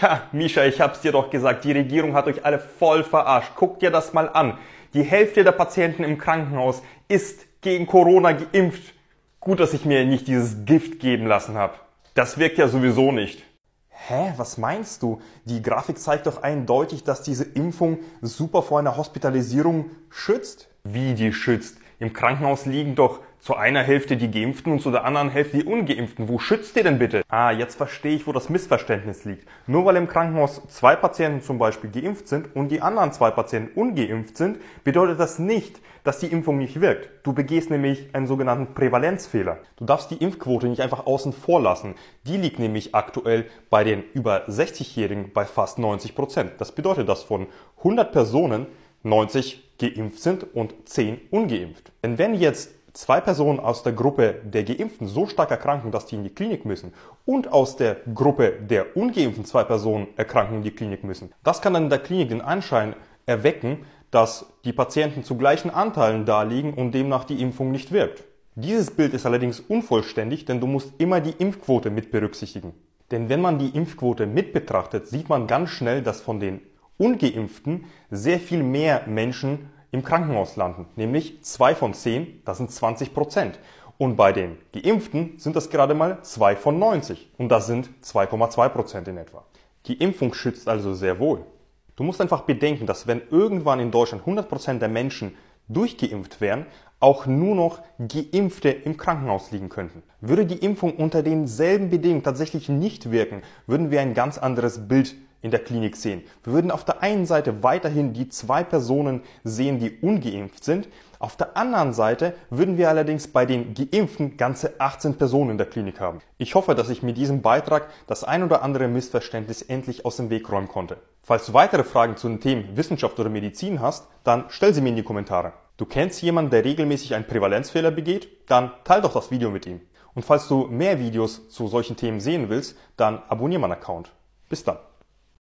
Tja, Misha, ich hab's dir doch gesagt, die Regierung hat euch alle voll verarscht. Guck dir das mal an. Die Hälfte der Patienten im Krankenhaus ist gegen Corona geimpft. Gut, dass ich mir nicht dieses Gift geben lassen habe. Das wirkt ja sowieso nicht. Hä, was meinst du? Die Grafik zeigt doch eindeutig, dass diese Impfung super vor einer Hospitalisierung schützt. Wie die schützt? Im Krankenhaus liegen doch zu einer Hälfte die Geimpften und zu der anderen Hälfte die Ungeimpften. Wo schützt ihr denn bitte? Ah, jetzt verstehe ich, wo das Missverständnis liegt. Nur weil im Krankenhaus zwei Patienten zum Beispiel geimpft sind und die anderen zwei Patienten ungeimpft sind, bedeutet das nicht, dass die Impfung nicht wirkt. Du begehst nämlich einen sogenannten Prävalenzfehler. Du darfst die Impfquote nicht einfach außen vor lassen. Die liegt nämlich aktuell bei den über 60-Jährigen bei fast 90 Prozent. Das bedeutet, dass von 100 Personen 90 geimpft sind und 10 ungeimpft. Denn wenn jetzt zwei Personen aus der Gruppe der Geimpften so stark erkranken, dass die in die Klinik müssen und aus der Gruppe der Ungeimpften zwei Personen erkranken und in die Klinik müssen, das kann dann in der Klinik den Anschein erwecken, dass die Patienten zu gleichen Anteilen da liegen und demnach die Impfung nicht wirkt. Dieses Bild ist allerdings unvollständig, denn du musst immer die Impfquote mit berücksichtigen. Denn wenn man die Impfquote mit betrachtet, sieht man ganz schnell, dass von den Ungeimpften sehr viel mehr Menschen im Krankenhaus landen, nämlich zwei von zehn, das sind 20 Prozent. Und bei den Geimpften sind das gerade mal zwei von 90 und das sind 2,2 Prozent in etwa. Die Impfung schützt also sehr wohl. Du musst einfach bedenken, dass wenn irgendwann in Deutschland 100 Prozent der Menschen durchgeimpft wären, auch nur noch Geimpfte im Krankenhaus liegen könnten. Würde die Impfung unter denselben Bedingungen tatsächlich nicht wirken, würden wir ein ganz anderes Bild in der Klinik sehen. Wir würden auf der einen Seite weiterhin die zwei Personen sehen, die ungeimpft sind. Auf der anderen Seite würden wir allerdings bei den Geimpften ganze 18 Personen in der Klinik haben. Ich hoffe, dass ich mit diesem Beitrag das ein oder andere Missverständnis endlich aus dem Weg räumen konnte. Falls du weitere Fragen zu den Themen Wissenschaft oder Medizin hast, dann stell sie mir in die Kommentare. Du kennst jemanden, der regelmäßig einen Prävalenzfehler begeht? Dann teil doch das Video mit ihm. Und falls du mehr Videos zu solchen Themen sehen willst, dann abonniere meinen Account. Bis dann.